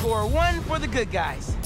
Score one for the good guys.